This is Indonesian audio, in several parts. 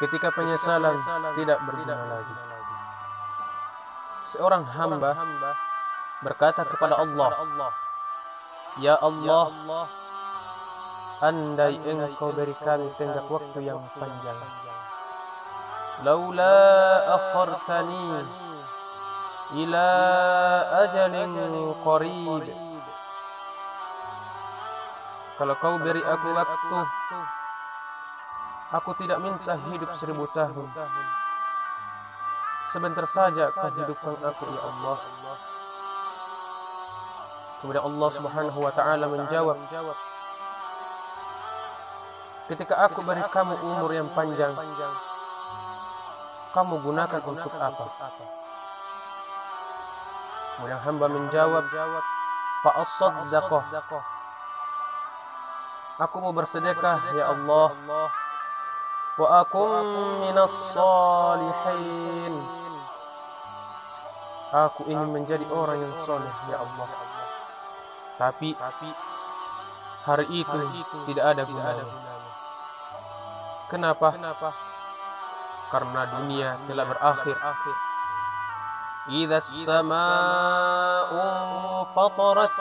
ketika penyesalan tidak berguna lagi. Seorang hamba berkata kepada Allah, Ya Allah, andai engkau beri kami tenggat waktu yang panjang. Laula akhartani ila ajalin qarib. Kalau kau beri aku waktu, aku tidak minta hidup seribu tahun. Sebentar saja kau hidupkan aku, ya Allah. Kemudian Allah Subhanahu wa taala menjawab, Ketika aku beri kamu umur yang panjang, kamu gunakan untuk apa? Kemudian hamba menjawab, Fa as-saddaqah. Aku mau bersedekah, ya Allah. Akum minas salihin. Aku ingin menjadi orang yang soleh, ya Allah. Tapi hari itu tidak ada gunanya. Kenapa? Karena dunia telah berakhir. Idza as-samaa'u fatarat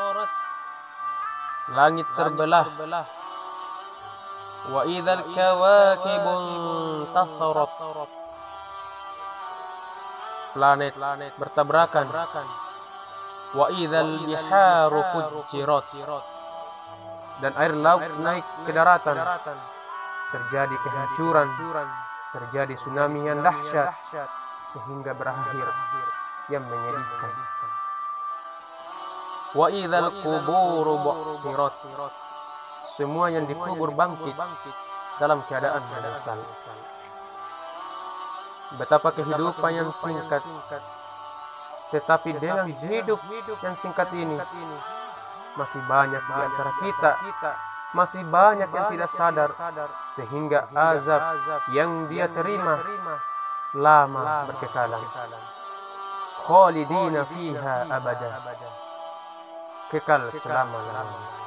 Langit terbelah. Wa idzal kawakibu intatharat Planet bertabrakan. Wa idzal biharu fujirat Dan air laut naik ke daratan. Terjadi kehancuran, terjadi tsunami yang dahsyat sehingga berakhir yang menyedihkan. Wa idzal quburu bu'thirat. Semua yang dikubur bangkit dalam keadaan menyesal. Betapa kehidupan yang singkat. Tetapi dengan hidup yang singkat ini masih banyak di antara kita masih banyak yang tidak sadar sehingga azab yang dia terima lama berkekalan. Khalidina fiha abada. Kekal selama-lamanya.